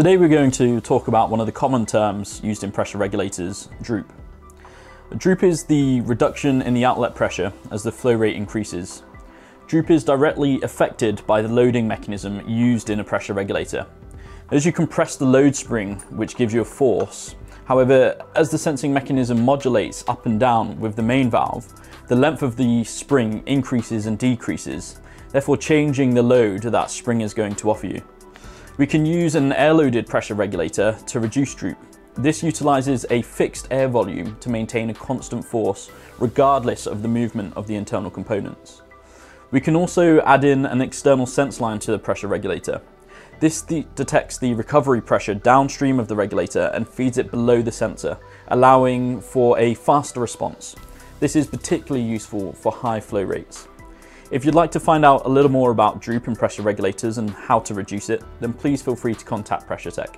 Today we're going to talk about one of the common terms used in pressure regulators, droop. Droop is the reduction in the outlet pressure as the flow rate increases. Droop is directly affected by the loading mechanism used in a pressure regulator. As you compress the load spring, which gives you a force, however, as the sensing mechanism modulates up and down with the main valve, the length of the spring increases and decreases, therefore changing the load that spring is going to offer you. We can use an air-loaded pressure regulator to reduce droop. This utilises a fixed air volume to maintain a constant force regardless of the movement of the internal components. We can also add in an external sense line to the pressure regulator. This de detects the recovery pressure downstream of the regulator and feeds it below the sensor, allowing for a faster response. This is particularly useful for high flow rates. If you'd like to find out a little more about droop and pressure regulators and how to reduce it, then please feel free to contact PressureTech.